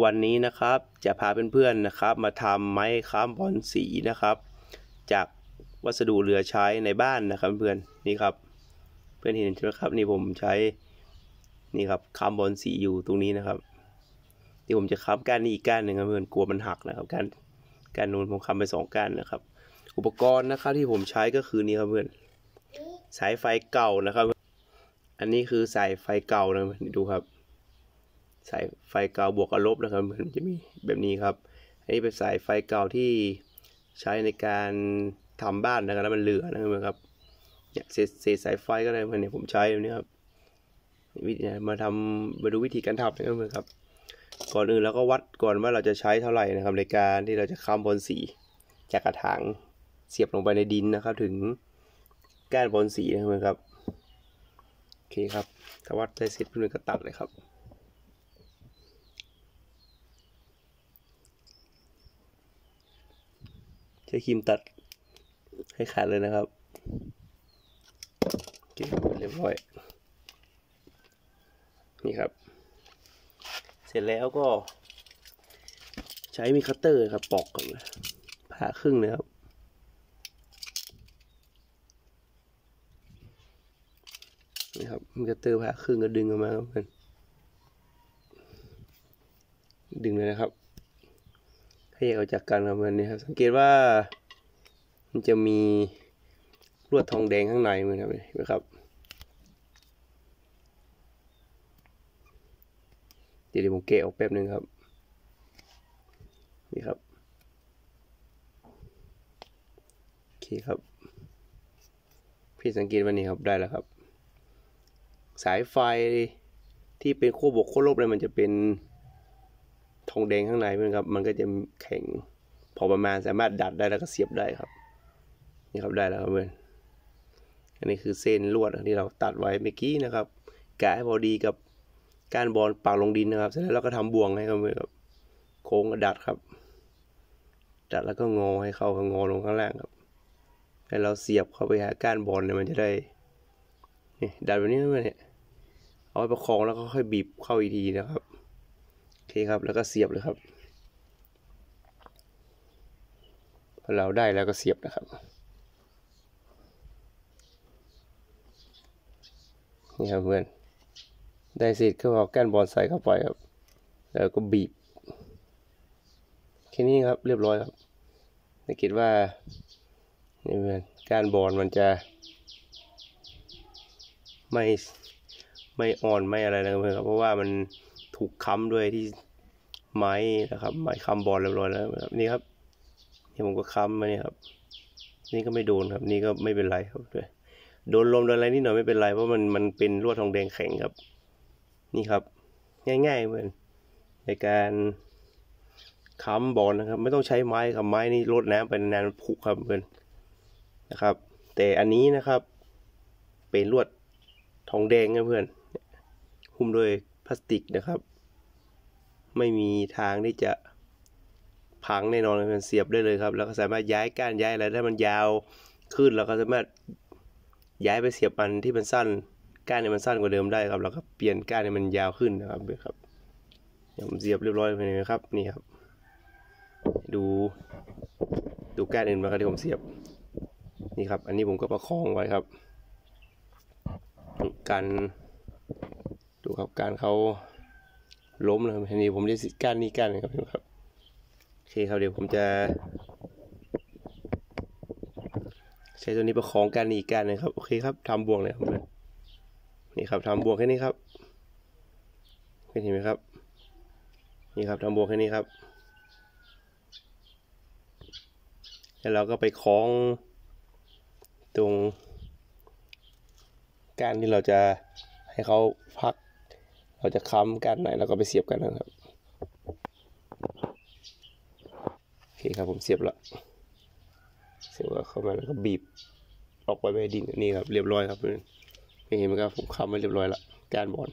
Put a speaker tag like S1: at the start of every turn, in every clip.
S1: วันนี้นะครับจะพาเพื่อนๆนะครับ มาทำไม้ค้ำบอลสีนะครับ จากวัสดุเหลือใช้ในบ้านนะครับเพื่อนนี่ครับ เพื่อนเห็นใช่ไหมครับนี่ผมใช้นี่ครับค้ำบอลสีอยู่ตรงนี้นะครับที่ผมจะค้ำก้านนี้อีกก้านหนึ่งครับเพื่อนกลัวมันหักนะครับก้านก้านนู้นผมค้ำไปสองก้านนะครับ อุปกรณ์นะครับที่ผมใช้ก็คือนี่ครับเพื่อนสายไฟเก่านะครับ อันนี้คือสายไฟเก่านะดูครับ สายไฟเก่าบวกกับลบนะครับมันจะมีแบบนี้ครับ อันนี้เป็นสายไฟเก่าที่ใช้ในการทำบ้านนะครับแล้วมันเหลือนะครับเนี่ยเศษเศษสายไฟก็ได้เหมือนเนี่ยผมใช้แบบนี้ครับวิธีมาทำมาดูวิธีการทำนะครับครับ ก่อนอื่นเราก็วัดก่อนว่าเราจะใช้เท่าไหร่นะครับ ในการที่เราจะค้ำบอลสี จากกระถางเสียบลงไปในดินนะครับ ถึงก้านบอลสีนะครับโอเคครับถ้าวัดได้เสร็จเพื่อนก็ตัดเลยครับ ช้ครีมตัดให้ขาดเลยนะครับโอเคเรียบร้อย นี่ครับ เสร็จแล้วก็ ใช้มีคัตเตอร์ครับปอกก่อนผ่าครึ่งนะครับนี่ครับมีคัตเตอร์ผ่าครึ่งก็ดึงออกมาครับเพื่อนดึงเลยนะครับ แยกออกจากกันครับมันนี้ครับ สังเกตว่า มันจะมีลวดทองแดงข้างในมันครับนไหมครับ เดี๋ยวผมเกะออกแป๊บนึงครับ นี่ครับ โอเคครับ พี่สังเกตวันนี้ครับได้แล้วครับ สายไฟที่เป็นขั้วบวกขั้วลบเลยมันจะเป็น ทองแดงข้างในมันครับ มันก็จะแข็งพอประมาณสามารถดัดได้แล้วก็เสียบได้ครับ นี่ครับได้แล้วครับเพื่อนอันนี้คือเส้นลวดที่เราตัดไว้เมื่อกี้นะครับกะให้พอดีกับการบอลปักลงดินนะครับ เสร็จแล้วเราก็ทำบ่วงให้ครับเพื่อนครับโค้งกระดัดครับ ดัดแล้วก็งอให้เข้ากับงอลงข้างล่างครับให้เราเสียบเข้าไปหาก้านบอลเนี่ยมันจะได้ดัดแบบนี้เพื่อนเนี่ยเอาไว้ประคองแล้วก็ค่อยบีบเข้าอีกทีนะครับ เคครับ แล้วก็เสียบเลยครับพอเราได้แล้วก็เสียบนะครับ นี่ครับเพื่อน ได้เสร็จก็เอาแก้นบอลใส่เข้าไปครับ แล้วก็บีบ แค่นี้ครับเรียบร้อยครับสังเกตว่านี่เพื่อนก้านบอลมันจะไม่ไม่อ่อนไม่อะไรนะเพื่อนครับเพราะว่ามัน ถูกค้ำด้วยที่ไม้นะครับไม้ค้ำบอลเรียบร้อยแล้วครับนี่ครับนี่ผมก็ค้ำมาเนี่ยครับ นี่ก็ไม่โดนครับ นี่ก็ไม่เป็นไรครับด้วยโดนลมโดนอะไรนิดหน่อยไม่เป็นไรเพราะมันมันเป็นลวดทองแดงแข็งครับ นี่ครับ ง่ายๆเหมือนในการค้ำบอลนะครับ ไม่ต้องใช้ไม้ครับไม้นี่ลดน้ำไปนานๆผุครับเพื่อนนะครับ แต่อันนี้นะครับ เป็นลวดทองแดงนะเพื่อนหุ้มด้วย ลาสติกนะครับ ไม่มีทางที่จะพังแน่นอนมันเสียบได้เลยครับแล้วก็สามารถย้ายก้านย้ายอะไรถ้ามันยาวขึ้นเราก็สามารถย้ายไปเสียบอันที่มันสั้นก้านเนี่ยมันสั้นกว่าเดิมได้ครับแล้วก็เปลี่ยนก้านเนี่ยมันยาวขึ้นนะครับครับเดี๋ยวผมเสียบเรียบร้อยไปเลยครับนี่ครับ ดูดูก้านอื่นมาครับที่ผมเสียบนี่ครับ อันนี้ผมก็ประคองไว้ครับ การ ดูครับการเขาล้มนะครับทีนี้ผมจะก้านนี้ก้านนึงครับครับโอเคครับเดี๋ยวผมจะ ใช้ตัวนี้ประคองก้านนี้ก้านนึงครับโอเคครับทำบ่วงเลยครับนี่ครับทำบ่วงแค่นี้ครับเห็นไหมครับ นี่ครับทำบ่วงแค่นี้ครับ แล้วเราก็ไปคล้องตรงการที่เราจะให้เขาพัก เราจะค้ำกันไหนเราก็ไปเสียบกันนะครับโอเคครับผมเสียบละเสียบเข้ามาแล้วก็บีบออกไปไปดินนี่ครับเรียบร้อยครับเห็นไหมครับผมค้ำไว้เรียบร้อยละการบอล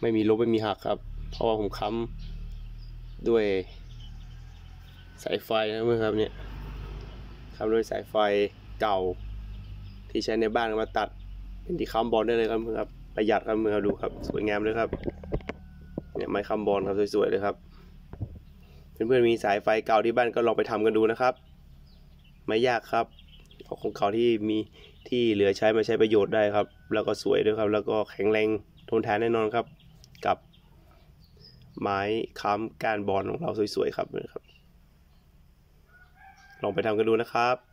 S1: ไม่มีลบไม่มีหักครับ เพราะว่าผมค้ำด้วยสายไฟนะเพื่อนครับเนี่ยค้ำด้วยสายไฟเก่าที่ใช้ในบ้านมาตัดเป็นที่ค้ำบอลได้เลยครับเพื่อนครับ ประหยัดครับมือดูครับ สวยงามเลยครับเนี่ยไม้คำบอลครับสวยๆเลยครับเพื่อนๆมีสายไฟเก่าที่บ้านก็ลองไปทำกันดูนะครับ ไม่ยากครับเอาของเก่าที่มีที่เหลือใช้มาใช้ประโยชน์ได้ครับ แล้วก็สวยด้วยครับ แล้วก็แข็งแรงทนทานแน่นอนครับ กับไม้ค้ำกานบอลของเราสวยๆครับนะครับ ลองไปทำกันดูนะครับ